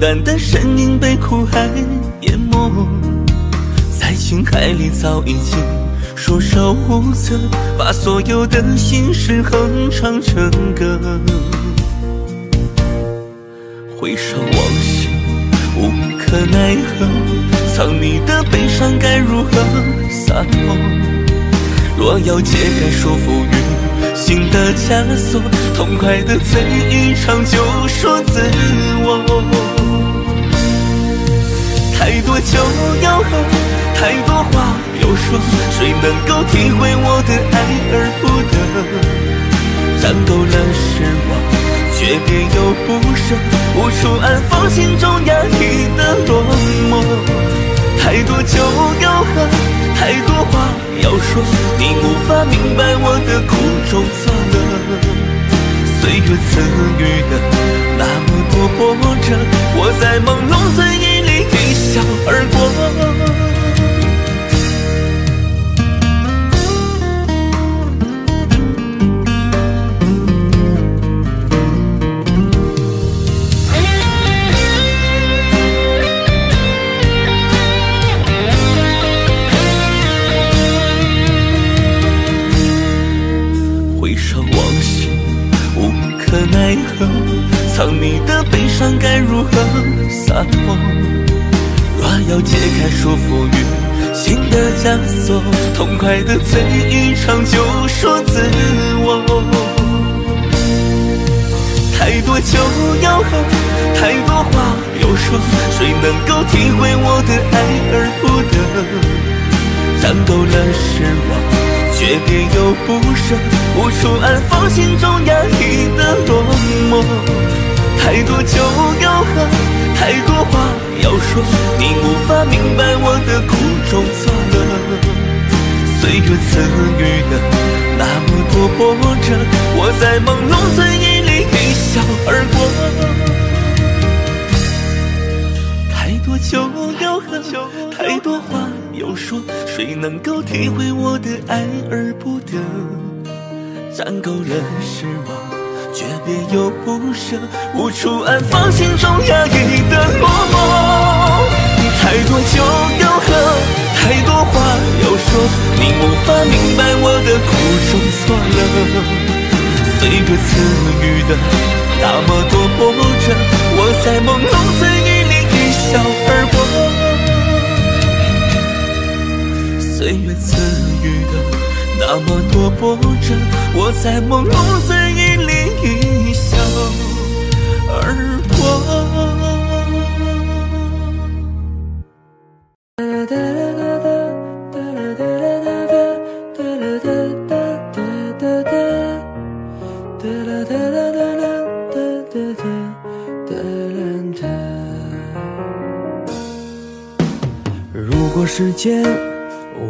孤单的身影被苦海淹没，在情海里早已经束手无策，把所有的心事哼唱成歌。回首往事，无可奈何，藏匿的悲伤该如何洒脱？若要解开束缚于心的枷锁，痛快的醉一场，就说自我。太多酒要喝，太多话要说，谁能够体会我的爱而不得？攒够了失望。诀别又不舍，无处安放心中压抑的落寞。太多酒要喝，太多话要说，你无法明白我的苦中作乐。岁月赐予的那么多波折，我在朦胧醉意笑而过。解开束缚于心的枷锁，痛快的醉一场，就说自我。太多酒要喝，太多话要说，谁能够体会我的爱而不得？攒够了失望，诀别又不舍，无处安放心中压抑的落寞。太多酒要喝，太多话要说，你无法明白我的苦中作乐。岁月赐予的那么多波折，我在朦胧醉意里一笑而过。太多酒要喝，太多话要说，谁能够体会我的爱而不得？攒够了失望。诀别又不舍，无处安放心中压抑的落寞。太多酒要喝，太多话要说，你无法明白我的苦衷错了。岁月赐予的那么多波折，我在朦胧醉意里一笑而过。岁月赐予的那么多波折，我在朦胧醉意里。而过。如果时间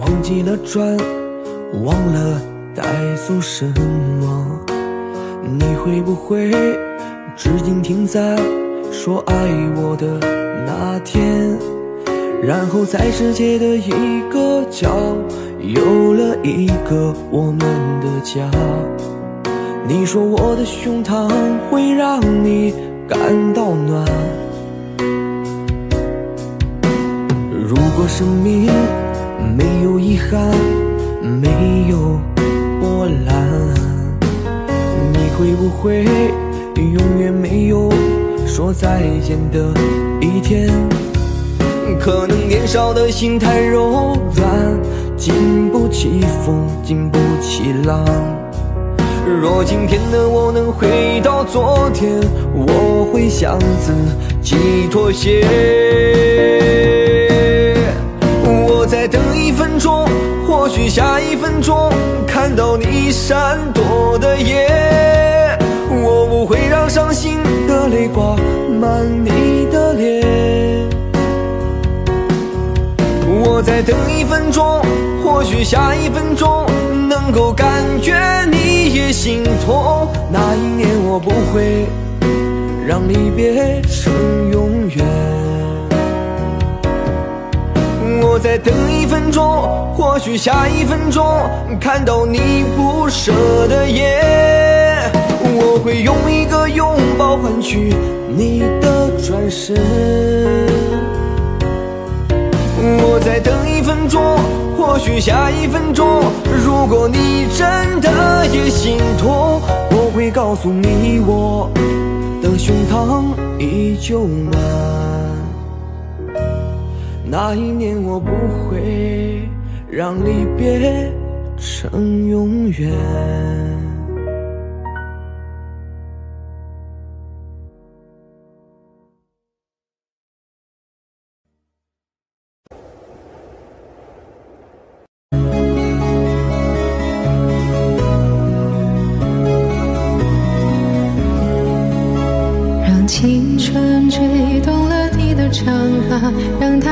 忘记了转，忘了带走什么？会不会至今停在说爱我的那天，然后在世界的一个角有了一个我们的家？你说我的胸膛会让你感到暖。如果生命没有遗憾，没有波澜。你会不会永远没有说再见的一天？可能年少的心太柔软，经不起风，经不起浪。若今天的我能回到昨天，我会向自己妥协。或许下一分钟看到你闪躲的眼。我不会让伤心的泪挂满你的脸。我再等一分钟，或许下一分钟能够感觉你也心痛。那一年我不会让离别成永远。再等一分钟，或许下一分钟看到你不舍的眼。我会用一个拥抱换取你的转身。我再等一分钟，或许下一分钟，如果你真的也心痛，我会告诉你，我的胸膛依旧暖。那一年，我不会让离别成永远。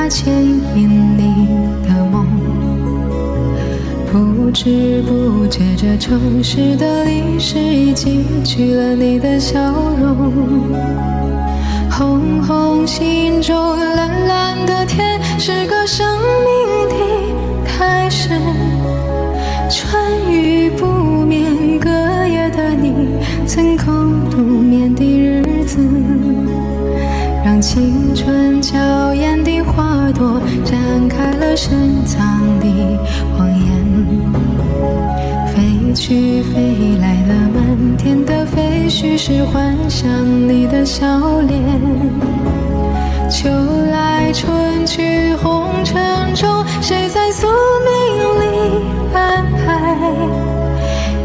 牵引你的梦，不知不觉，这城市的历史已记取了你的笑容。红红心中，蓝蓝的天，是个生命的开始。春雨不眠，隔夜的你，曾空独眠的日子，让青春娇。深藏的谎言，飞去飞来的满天的飞絮是幻想你的笑脸。秋来春去红尘中，谁在宿命里安排？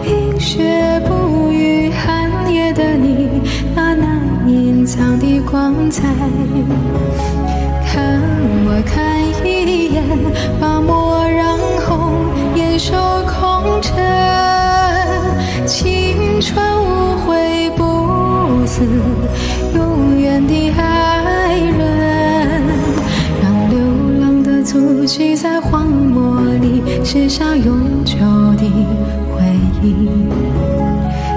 冰雪不语寒夜的你，那难隐藏的光彩。看眼，把墨染红，眼手空枕。青春无悔不死，永远的爱人。让流浪的足迹在荒漠里写下永久的回忆。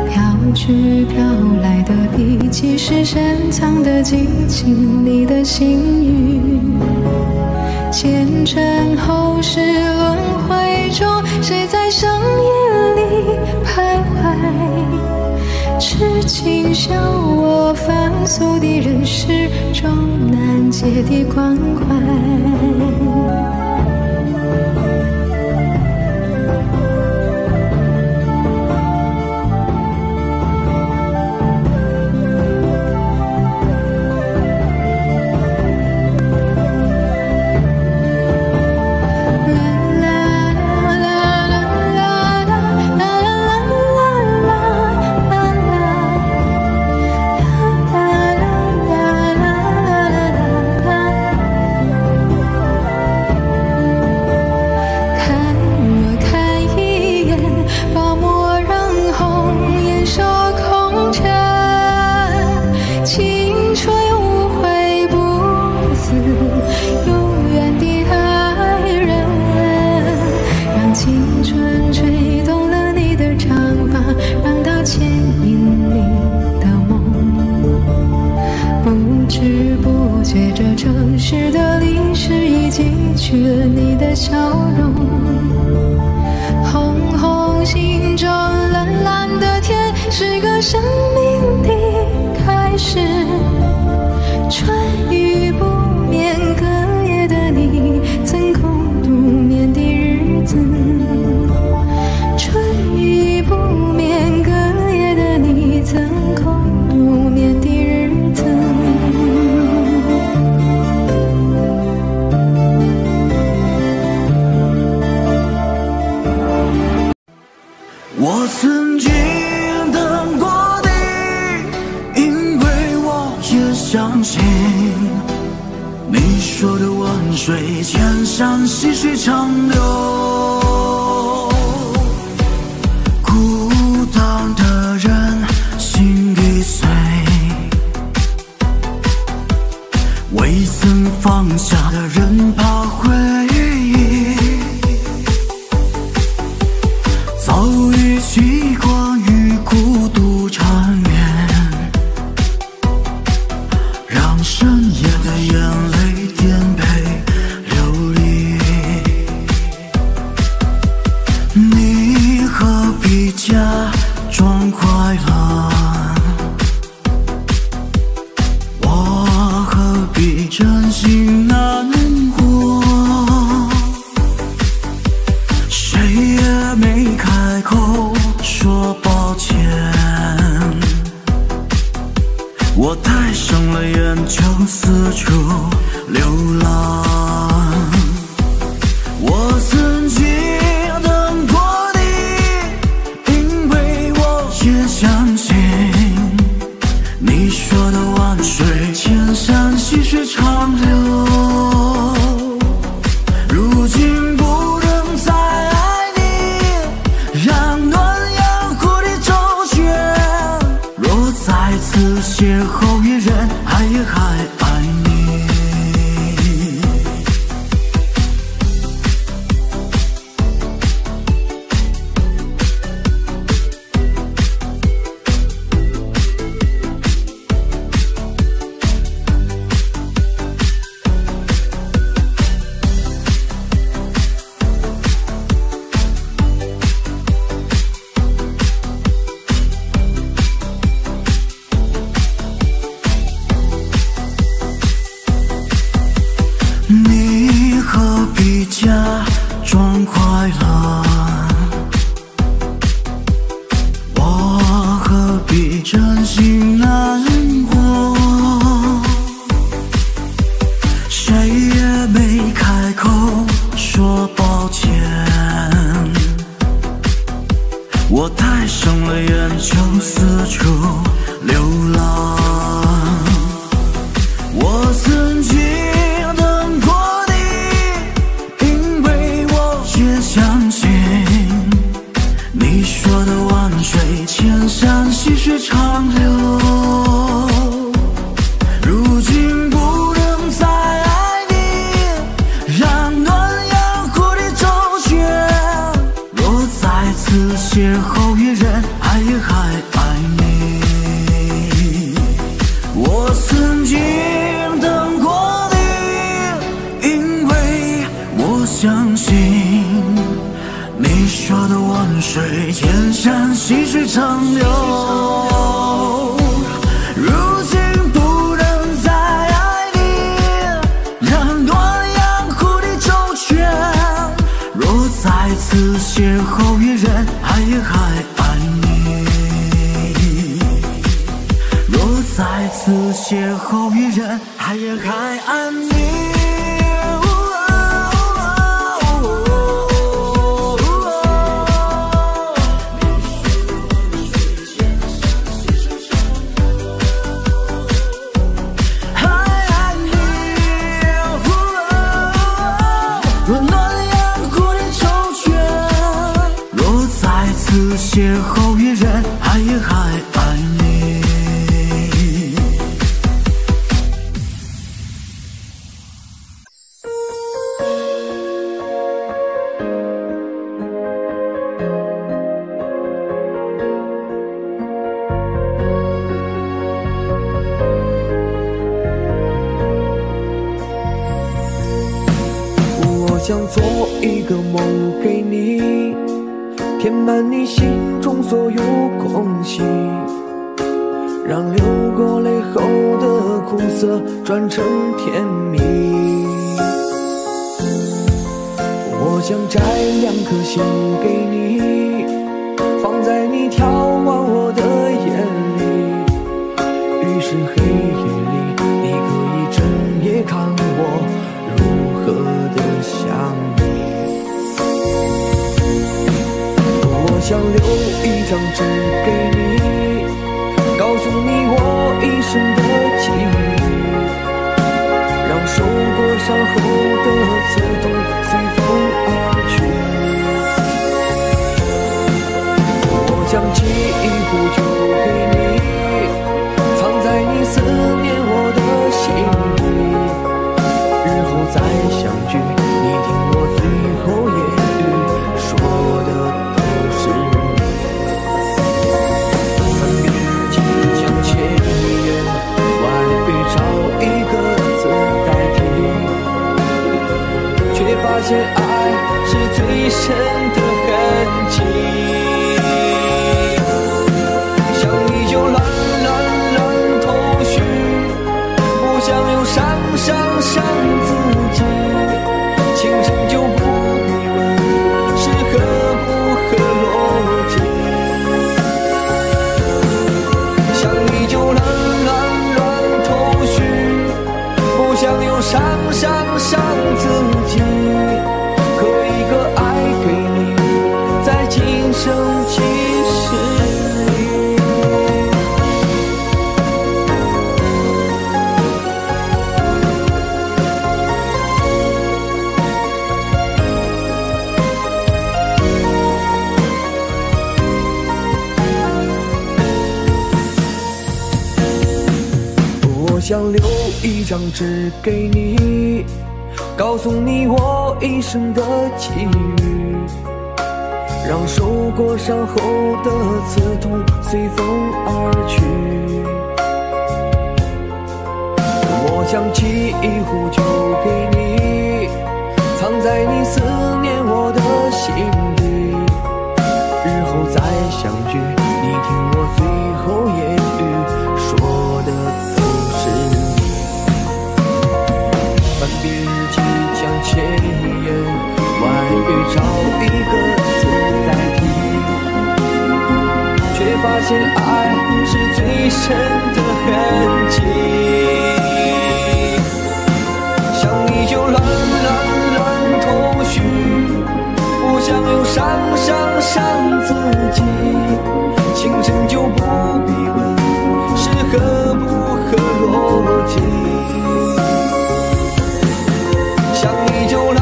飘去飘来的笔迹是深藏的激情，你的心语。前尘后世轮回中，谁在深夜里徘徊？痴情笑我凡俗的人世终难解的关怀。想留一张纸给你，告诉你我一生的际遇，让受过伤后的刺痛随风而去。我想沏一壶酒给你，藏在你思念我的心底，日后再相聚，你听我最后言语，爱是最深的痕迹。想你就乱乱乱头绪，不想又伤伤伤自己，情深就不必问是合不合逻辑。想你就乱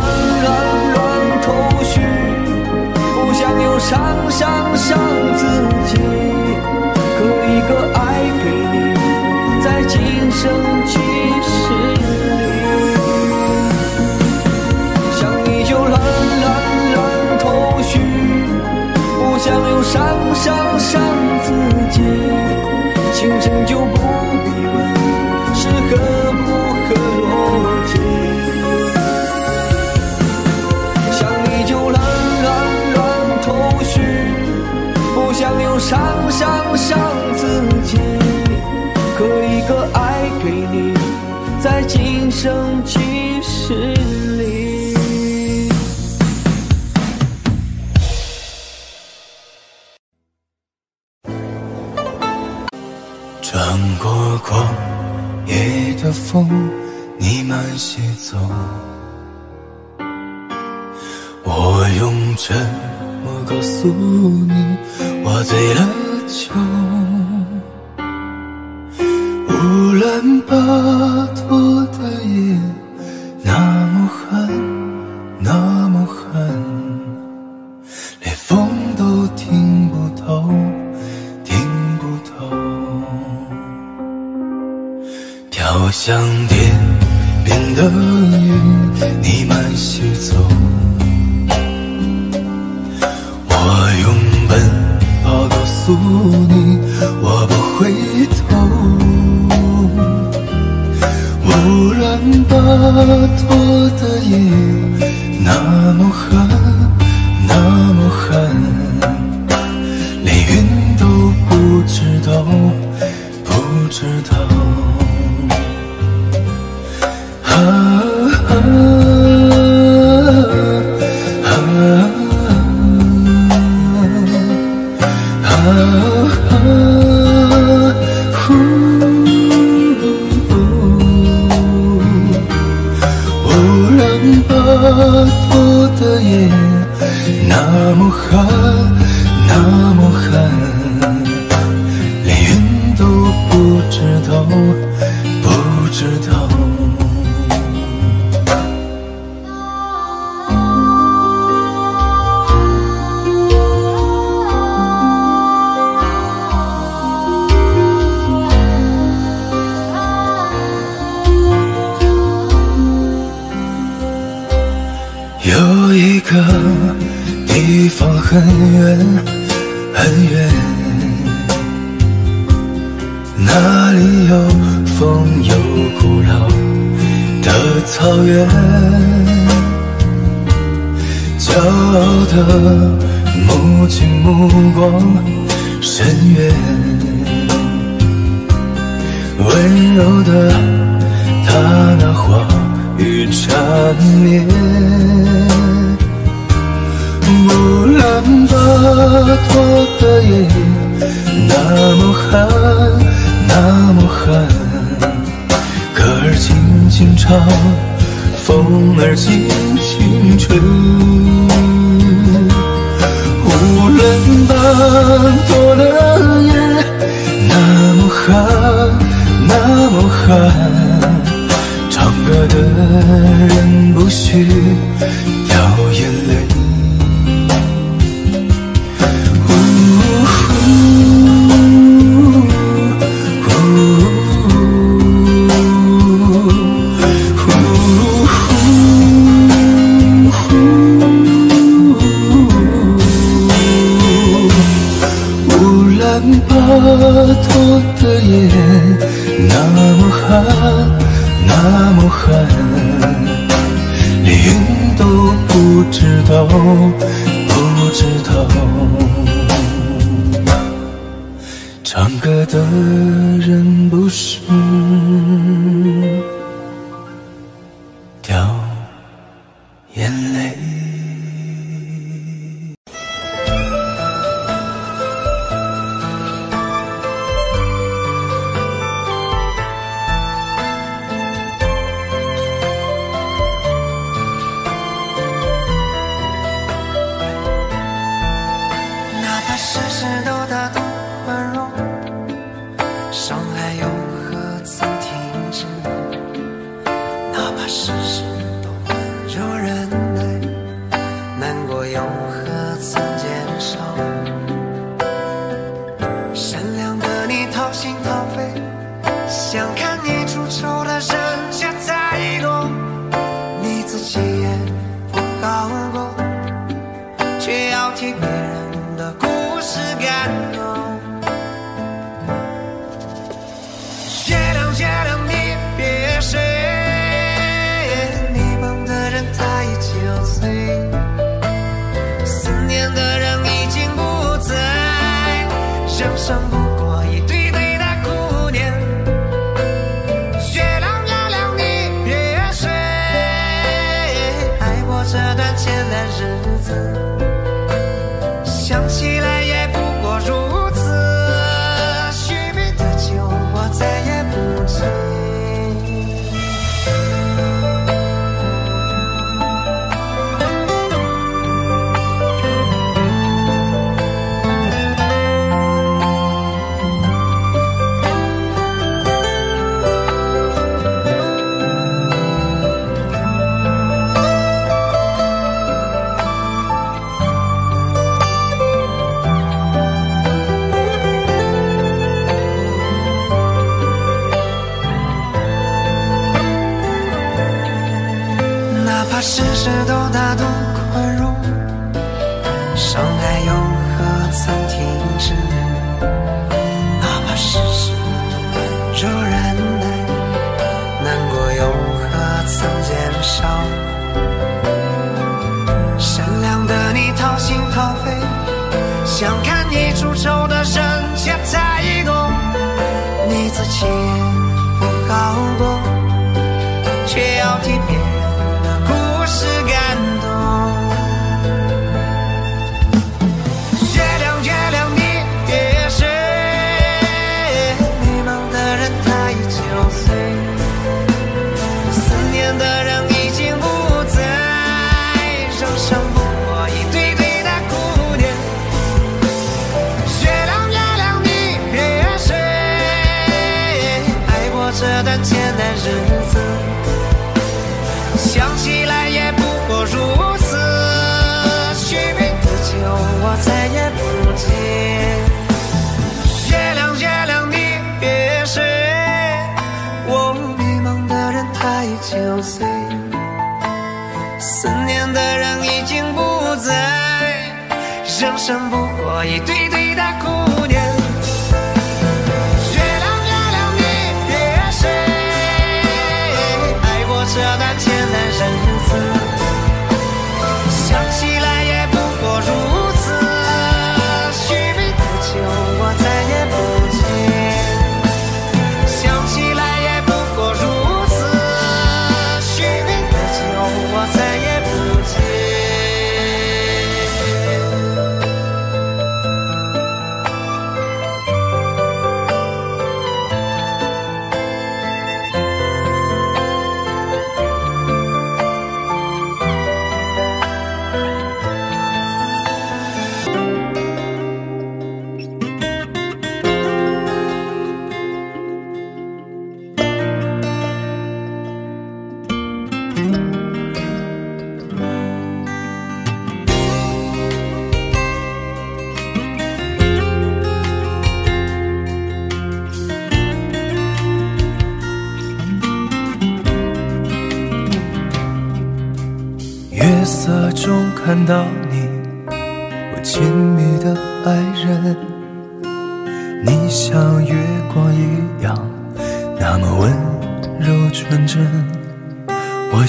乱乱头绪，不想又伤伤伤自己。可一个爱给你，在今生今世里。想你就乱乱乱头绪，不想又伤伤伤自己。情深就不必问又伤伤伤自己。可一个爱给你，在今生今世里。穿过旷野的风，你慢些走。我用沉默告诉你，醉了酒。乌兰巴托的夜那么寒，那么寒，连风都听不透，听不透。飘向天边的云，你慢些走。诉你，我不回头。乌兰巴托的夜那么寒，多的夜，那么寒，那么寒，连云都不知道，不知道，唱歌的人不是。生不过一堆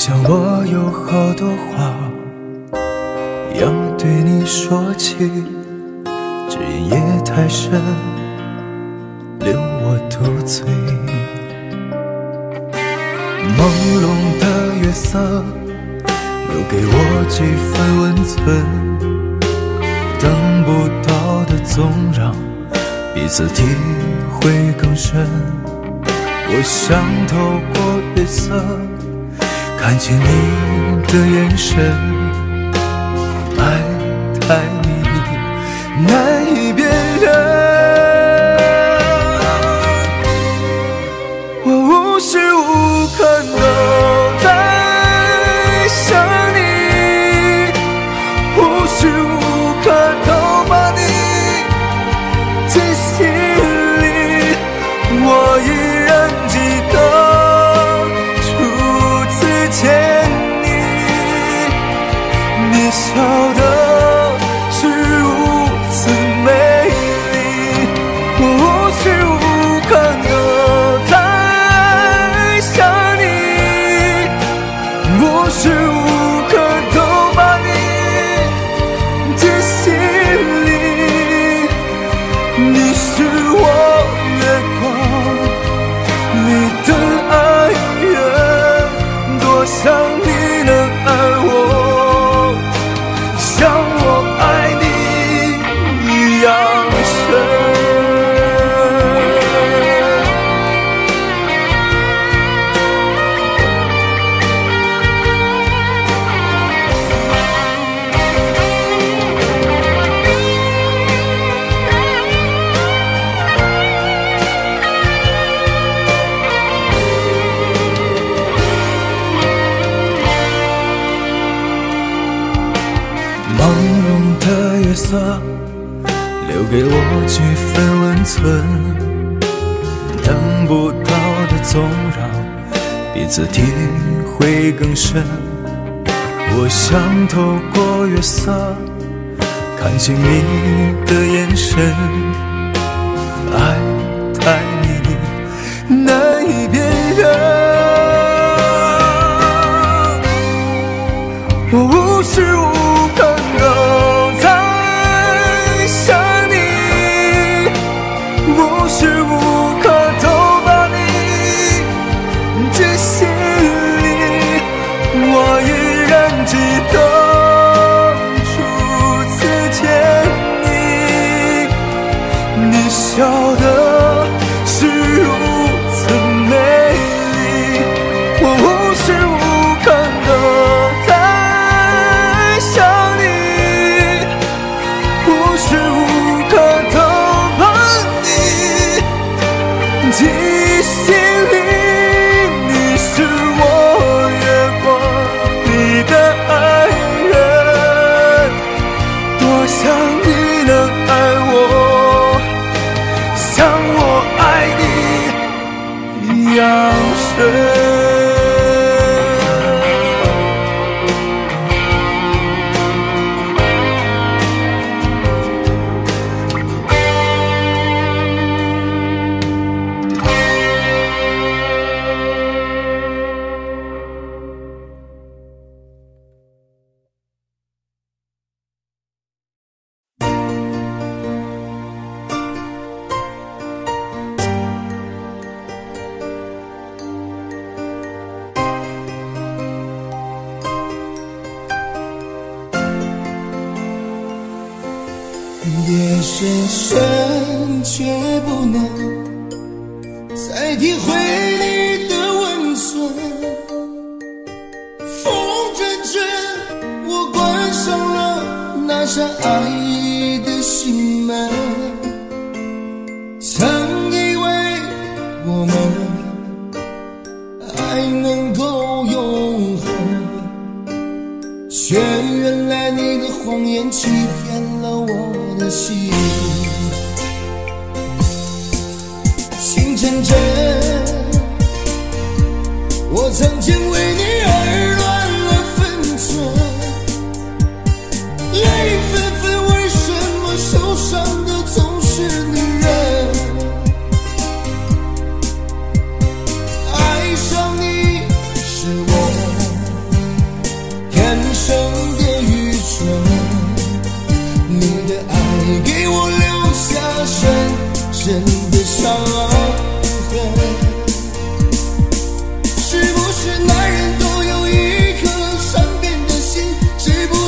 想我有好多话要对你说起，只因夜太深，留我独醉。朦胧的月色留给我几分温存，等不到的总让彼此体会更深。我想透过月色。看见你的眼神，爱太迷，难。字体会更深。我想透过月色看清你的眼神。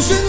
寻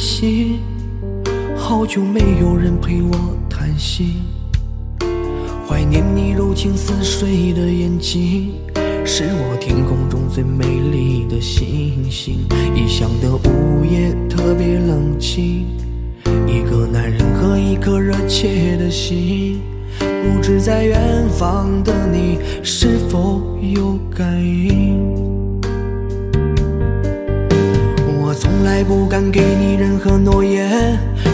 心，好久没有人陪我谈心。怀念你柔情似水的眼睛，是我天空中最美丽的星星。异乡的午夜特别冷清，一个男人和一颗热切的心，不知在远方的你是否有感应？从来不敢给你任何诺言，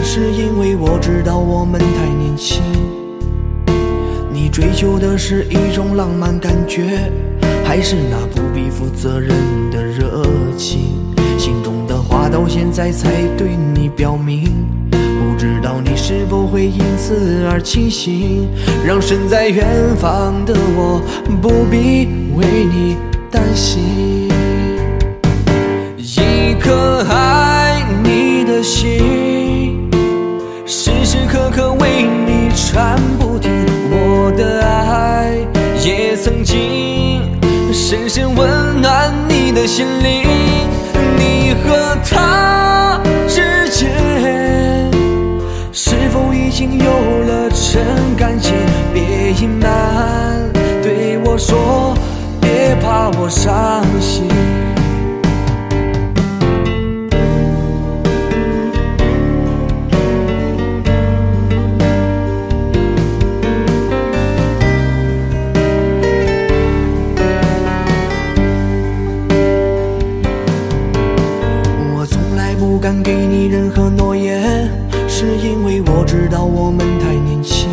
是因为我知道我们太年轻。你追求的是一种浪漫感觉，还是那不必负责任的热情？心中的话到现在才对你表明，不知道你是否会因此而清醒，让身在远方的我不必为你担心。一颗爱你的心，时时刻刻为你传不停。我的爱也曾经深深温暖你的心灵。你和他之间，是否已经有了真感情？别隐瞒，对我说，别怕我伤心。给你任何诺言，是因为我知道我们太年轻。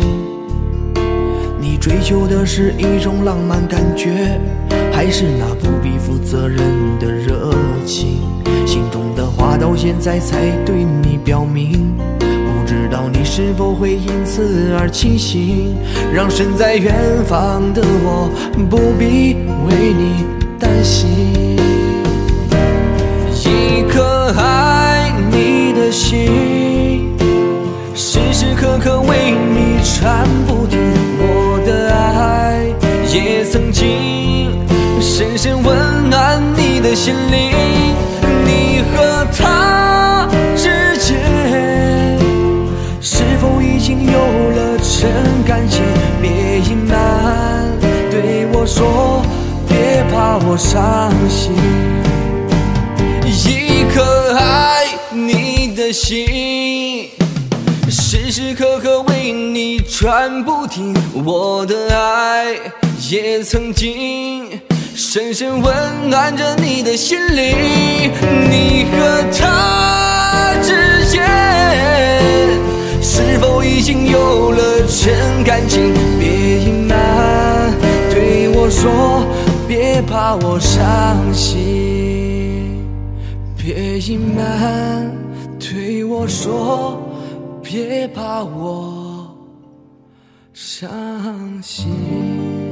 你追求的是一种浪漫感觉，还是那不必负责任的热情？心中的话到现在才对你表明，不知道你是否会因此而清醒，让身在远方的我不必为你担心。心，时时刻刻为你传不停。我的爱也曾经深深温暖你的心灵。你和他之间，是否已经有了真感情？别隐瞒，对我说，别怕我伤心。一颗爱你的心，时时刻刻为你转不停。我的爱也曾经深深温暖着你的心灵。你和他之间，是否已经有了真感情？别隐瞒，对我说，别怕我伤心。别隐瞒，我说，别怕我伤心。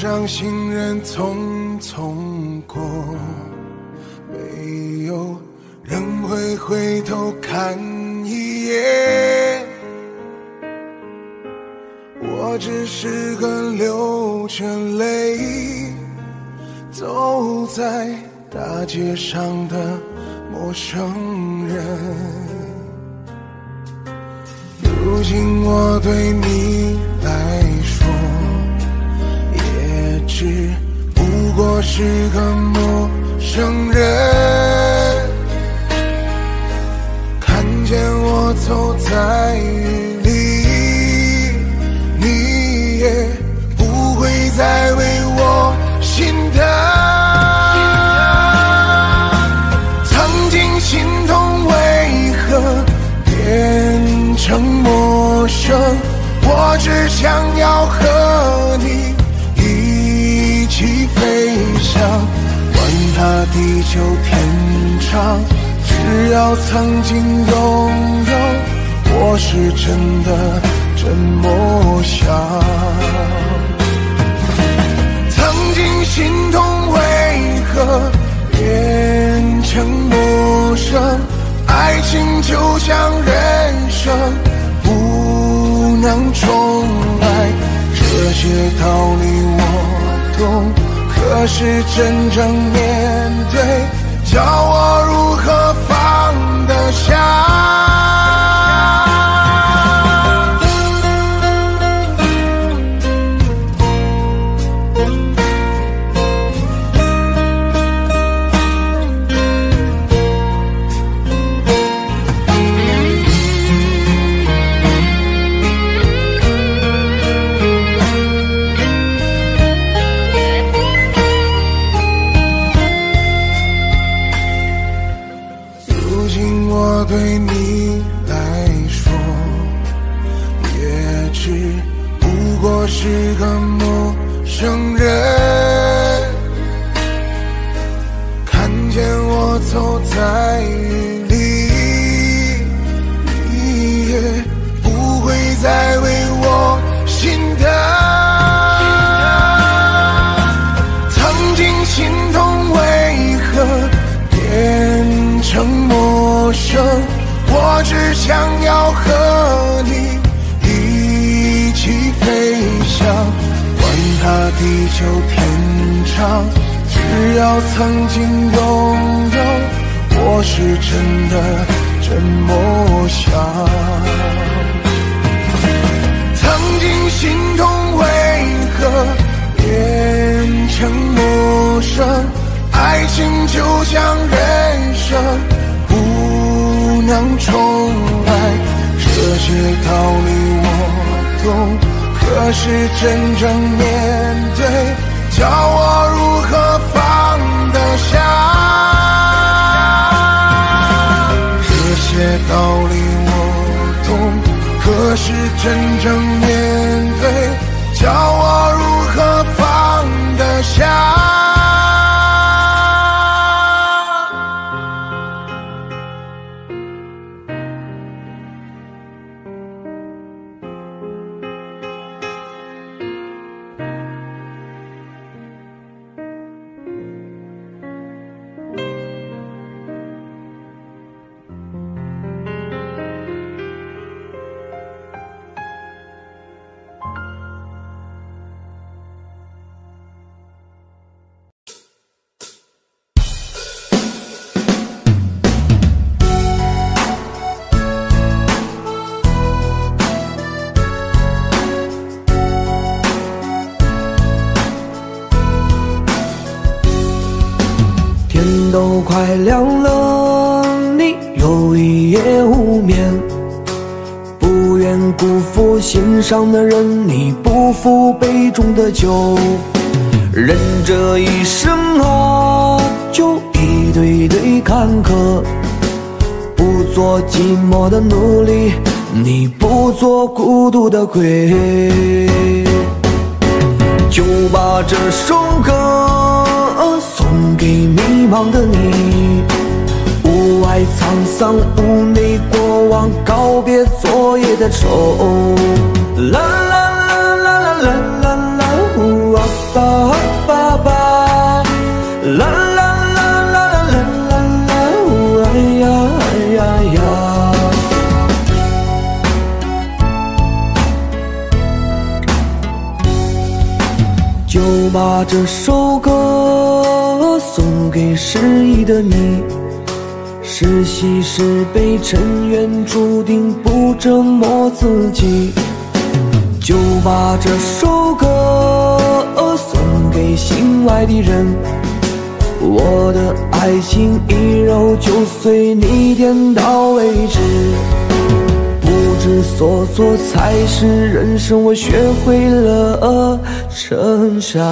路上行人匆匆过，没有人会回头看一眼。我只是个流着泪走在大街上的陌生人。如今我对你是个陌生人。看见我走在雨里，你也不会再为我心疼。曾经心痛，为何变成陌生？我只想要天长，只要曾经拥有，我是真的这么想。曾经心痛，为何变成陌生？爱情就像人生，不能重来。这些道理我懂，可是真正面对，叫我如何放得下？成陌生？我只想要和你一起飞翔，管它地久天长，只要曾经拥有，我是真的这么想。曾经心痛，为何变成陌生？爱情就像人生，不能重来。这些道理我懂，可是真正面对，叫我如何放得下？这些道理我懂。可是真正面对，叫我如何放得下？快亮了，你又一夜无眠。不愿辜负心上的人，你不负杯中的酒。人这一生啊，就一堆堆坎坷。不做寂寞的奴隶，你不做孤独的鬼。就把这首歌茫的你，屋外沧桑，屋内过往，告别昨夜的愁。啦啦啦啦啦啦啦啦，呜啊吧啊吧吧，啦啦啦啦啦啦啦啦，呜哎呀哎呀呀。就把这首歌送给失意的你，是喜是悲，尘缘注定不折磨自己。就把这首歌送给心爱的人，我的爱情一揉就碎，你点到为止。不知所措才是人生，我学会了成长。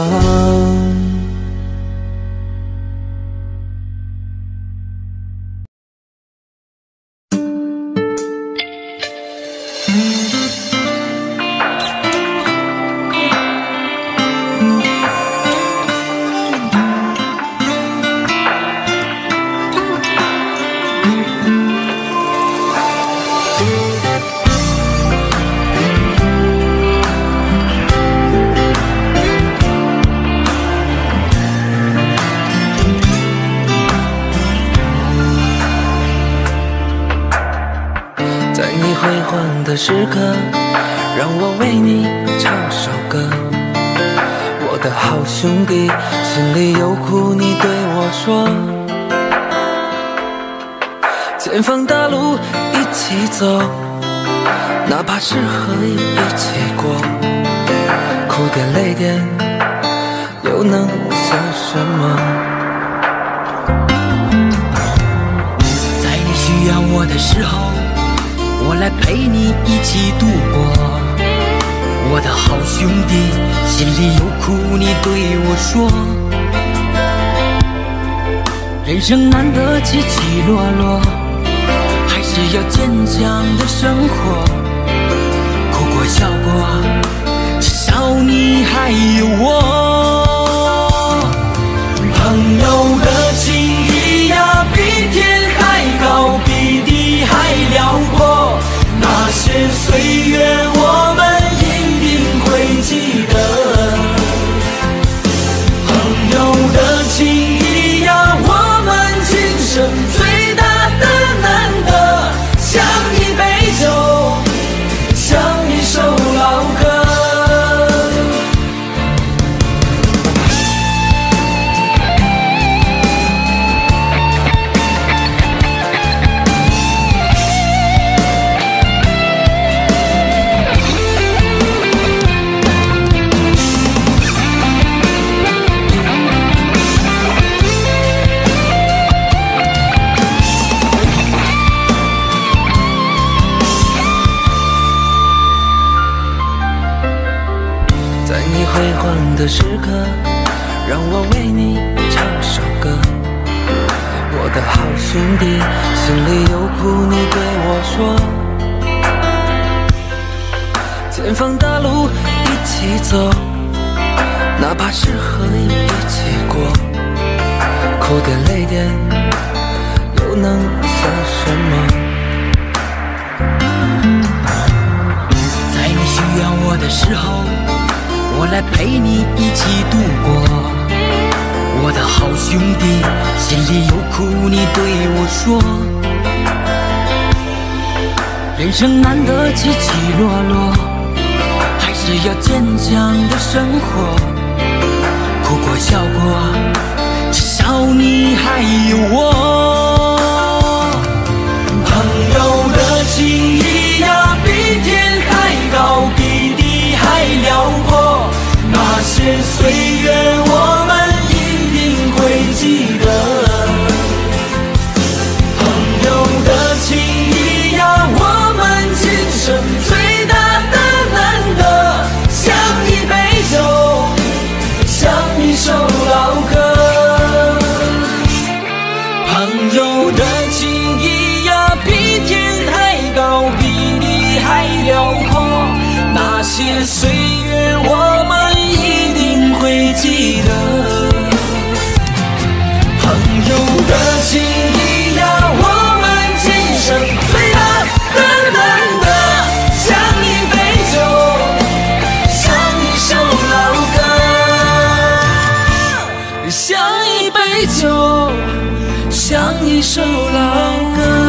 兄弟，心里有苦你对我说。前方的路一起走，哪怕是河一起过，哭点泪点又能算什么？在你需要我的时候，我来陪你一起度过。我的好兄弟，心里有苦你对我说。人生难得起起落落，还是要坚强的生活。哭过笑过，至少你还有我。朋友的情谊呀，比天还高，比地还辽阔。那些岁月，我们记得朋友的情谊呀我们今生最大的难得像一杯酒像一首老歌朋友的情谊呀比天还高比地还辽阔。那些岁就，像一首老歌。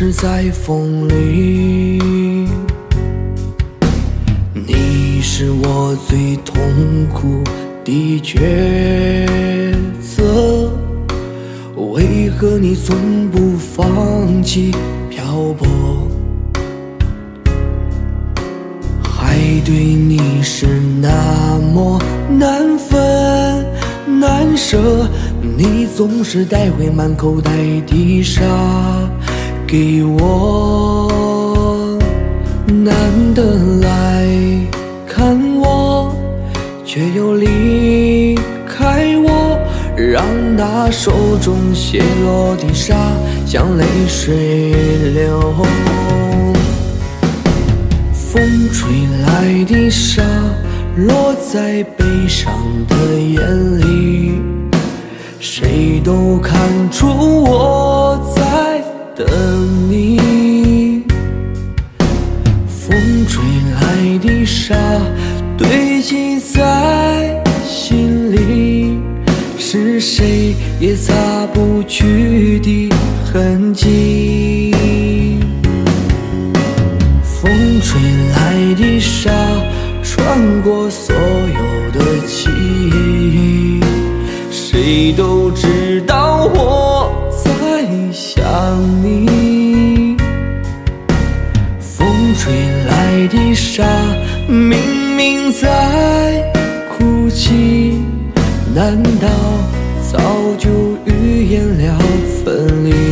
是在风里。你是我最痛苦的抉择，为何你从不放弃漂泊？爱对你是那么难分难舍，你总是带回满口袋的沙给我，难得来看我，却又离开我，让那手中泻落的沙像泪水流。风吹来的沙，落在悲伤的眼里，谁都看出我在等你。风吹来的沙，堆积在心里，是谁也擦不去的痕迹。风吹来的沙，穿过所有的记忆，谁都知想你。风吹来的沙，明明在哭泣，难道早就预言了分离？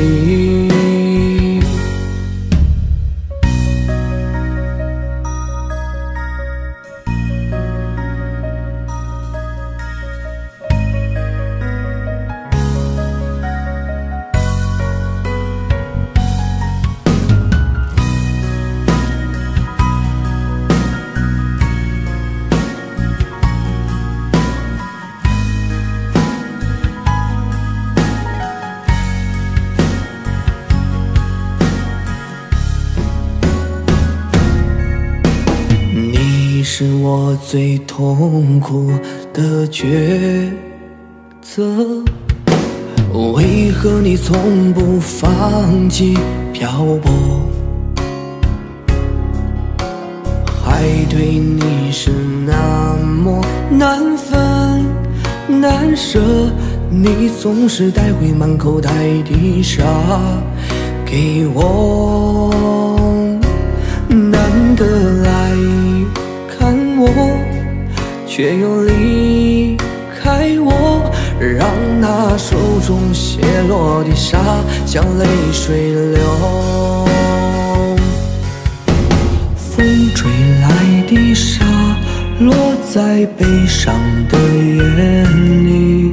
最痛苦的抉择，为何你从不放弃漂泊？爱对你是那么难分难舍，你总是带回满口袋的沙给我，难得来，却又离开我，让那手中泻落的沙像泪水流。风吹来的沙，落在悲伤的眼里，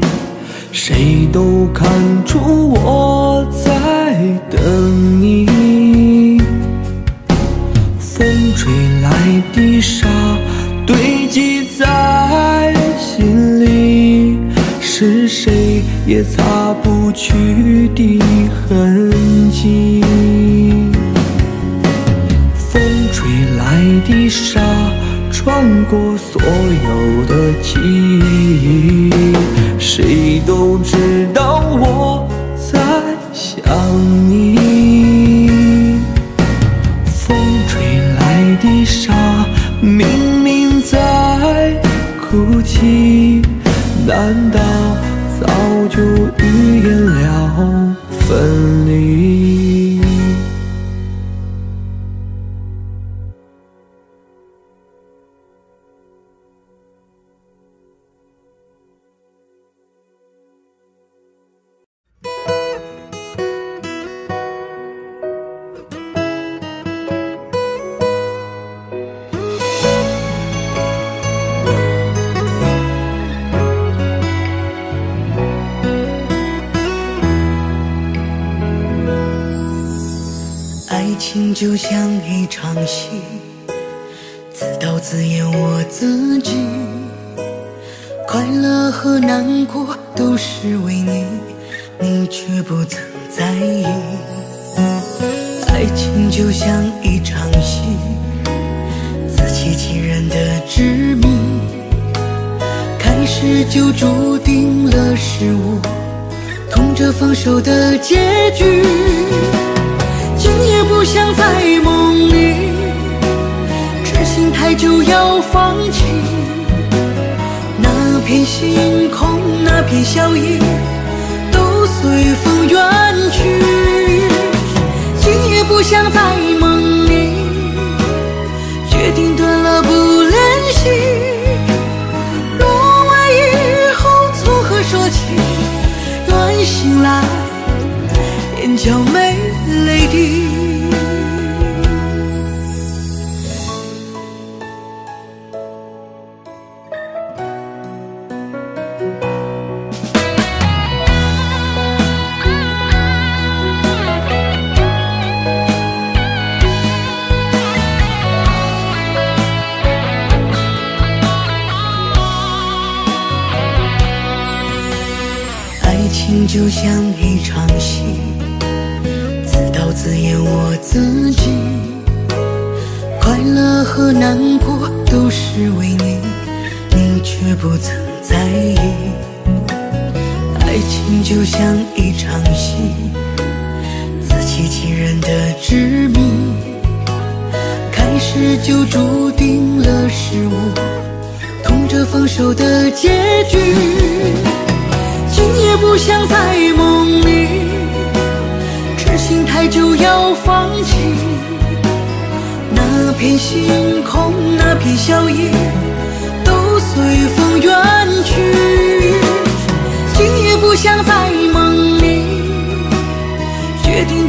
谁都看出我在等你。风吹来的沙在心里，是谁也擦不去的痕迹。风吹来的沙。穿过所有的记忆，谁都知道我在想你。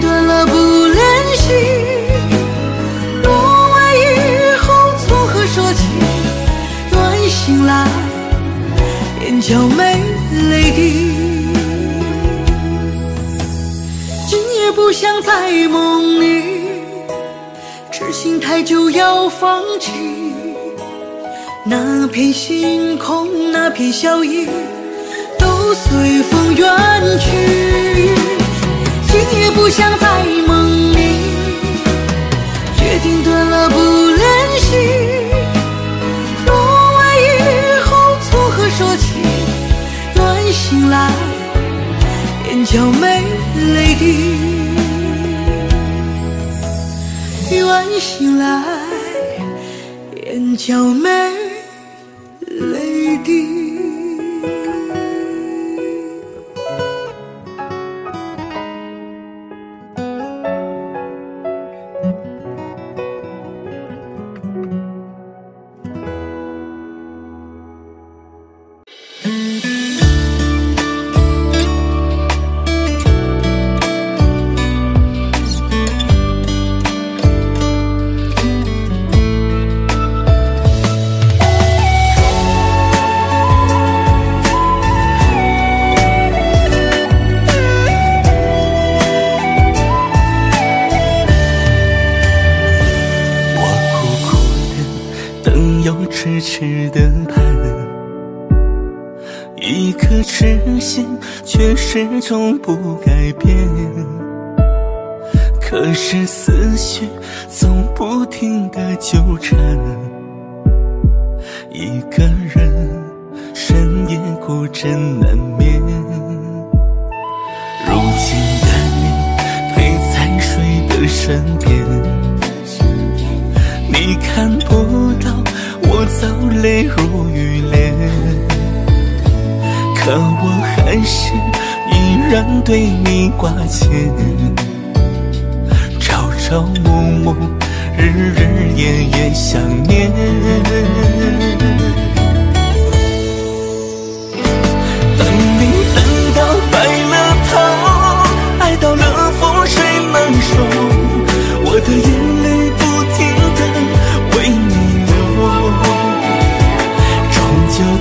断了不联系。落完以后从何说起？愿醒来，眼角没泪滴。今夜不想在梦里，痴心太久要放弃。那片星空，那片笑意，都随风远去。也不想在梦里，决定断了不联系。落完以后从何说起？愿醒来，眼角没泪滴。愿醒来，眼角没不该。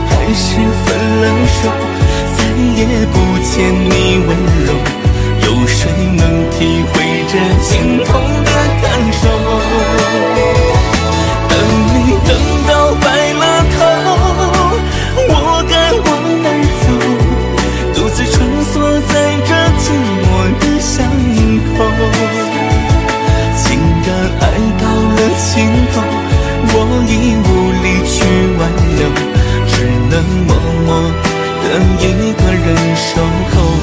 还是分了手再也不见你温柔。有谁能体会这心痛的感受？我的一个人守候。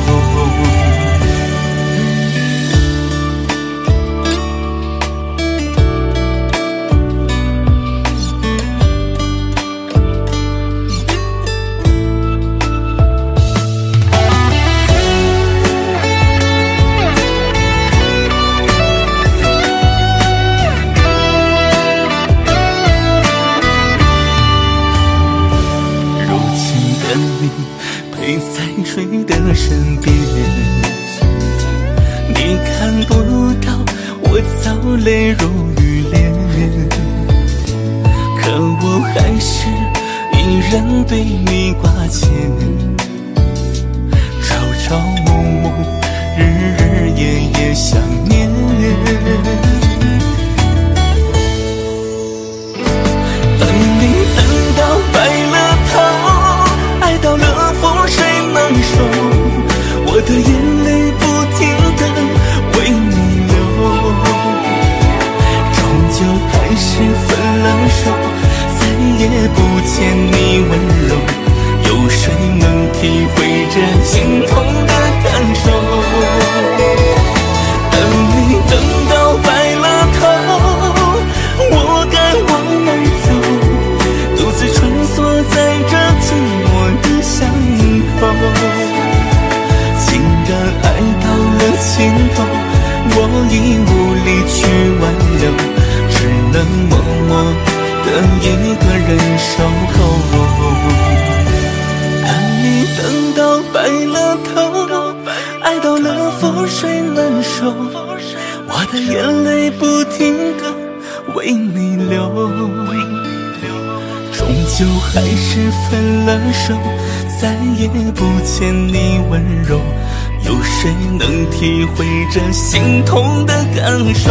感受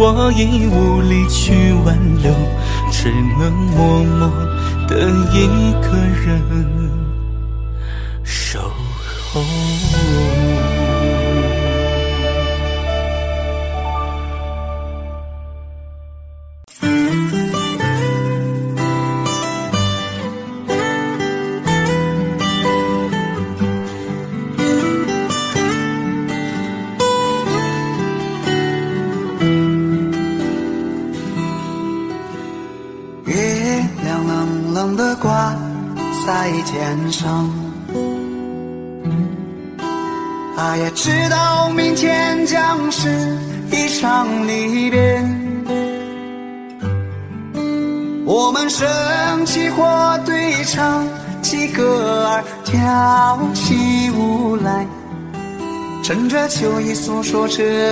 我已无力去挽留只能默默的一个人。noches.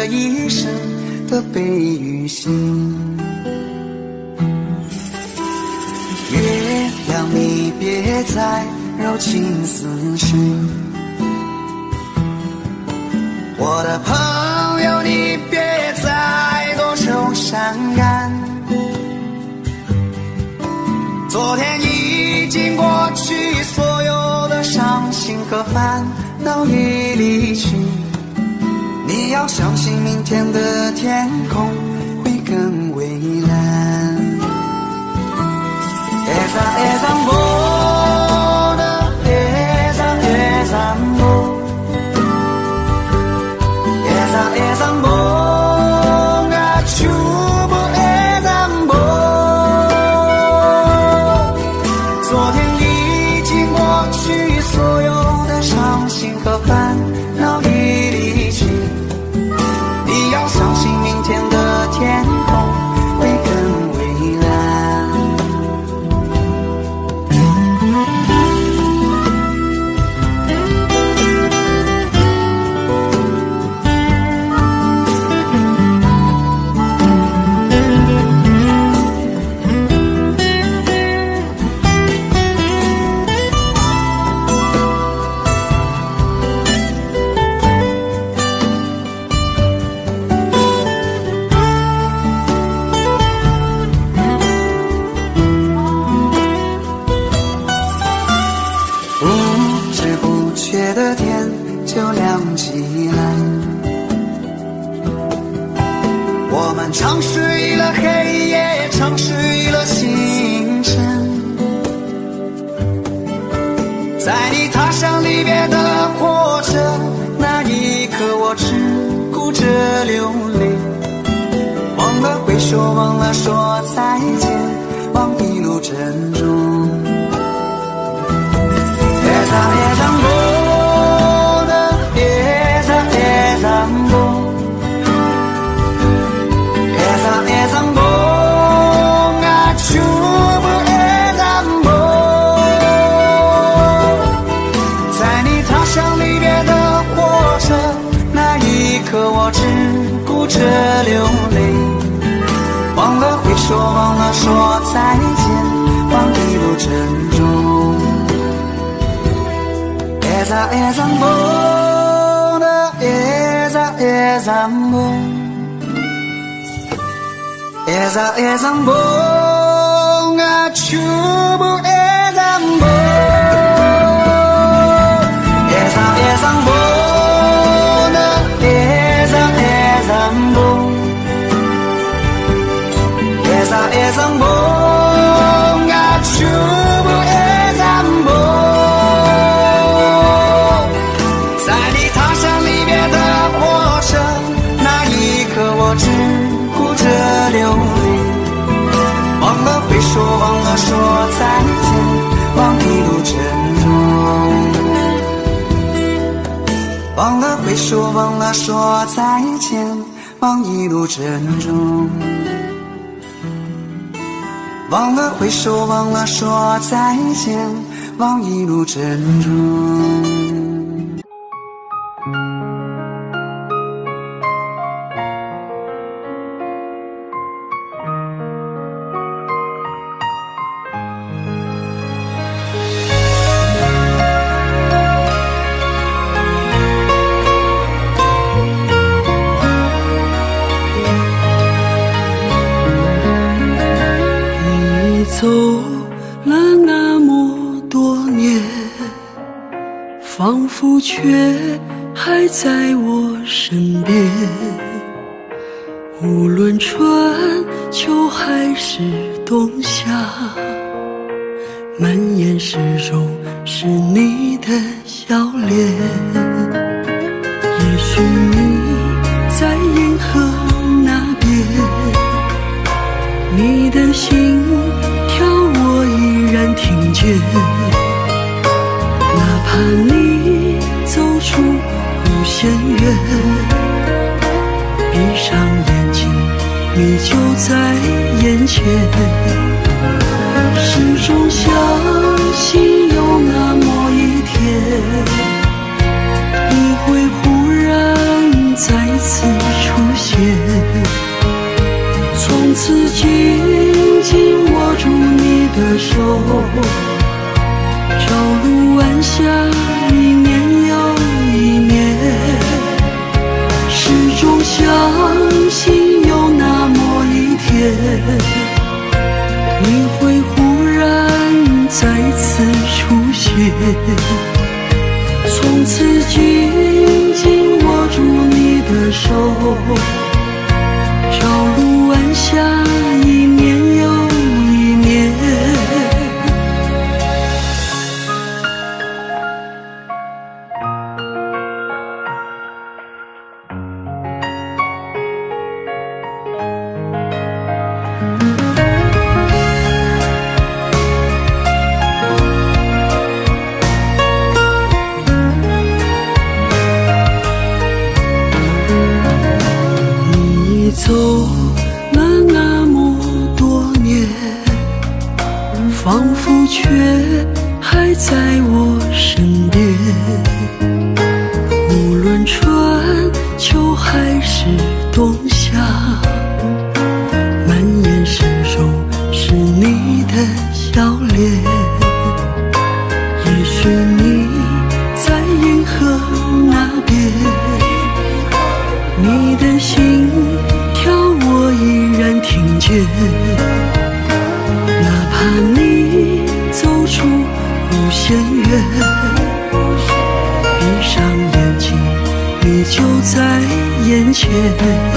走了那么多年仿佛却还在我身边。无论春秋还是冬夏满眼始终是你的不天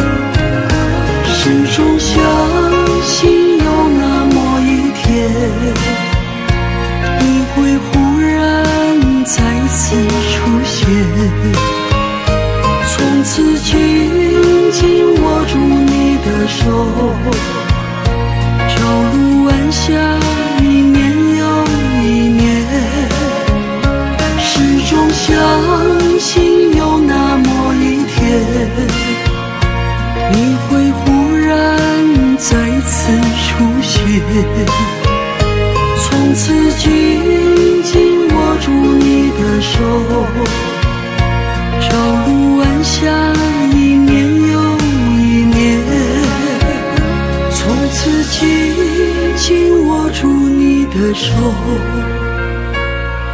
手，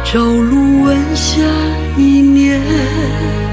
朝露晚霞，一年。